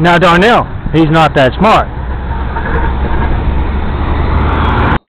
Now Darnell, he's not that smart.